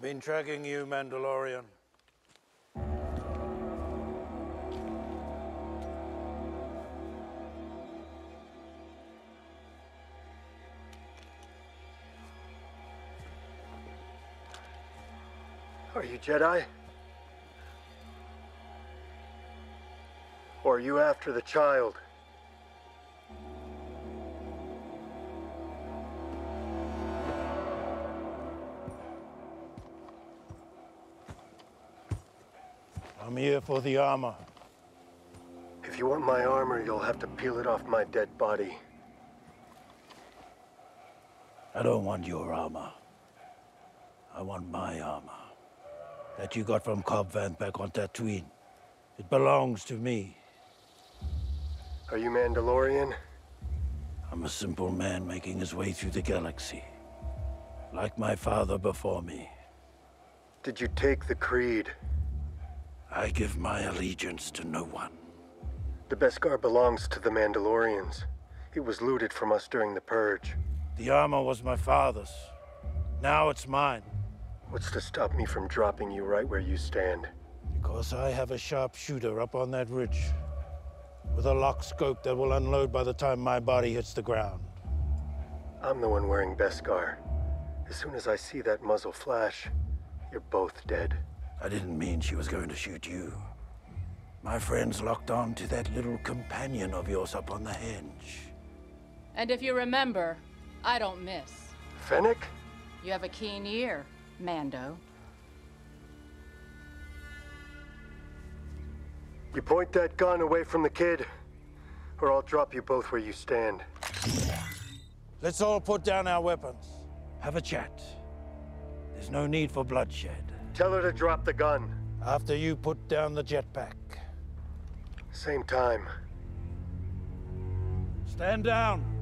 been tracking you, Mandalorian. Are you Jedi? Or are you after the child? I'm here for the armor. If you want my armor, you'll have to peel it off my dead body. I don't want your armor. I want my armor. That you got from Cobb Vanth back on Tatooine. It belongs to me. Are you Mandalorian? I'm a simple man making his way through the galaxy. Like my father before me. Did you take the Creed? I give my allegiance to no one. The Beskar belongs to the Mandalorians. It was looted from us during the Purge. The armor was my father's. Now it's mine. What's to stop me from dropping you right where you stand? Because I have a sharpshooter up on that ridge. With a lock scope that will unload by the time my body hits the ground. I'm the one wearing Beskar. As soon as I see that muzzle flash, you're both dead. I didn't mean she was going to shoot you. My friend's locked on to that little companion of yours up on the henge. And if you remember, I don't miss. Fennec? You have a keen ear, Mando. You point that gun away from the kid, or I'll drop you both where you stand. Let's all put down our weapons. Have a chat. There's no need for bloodshed. Tell her to drop the gun. After you put down the jetpack. Same time. Stand down.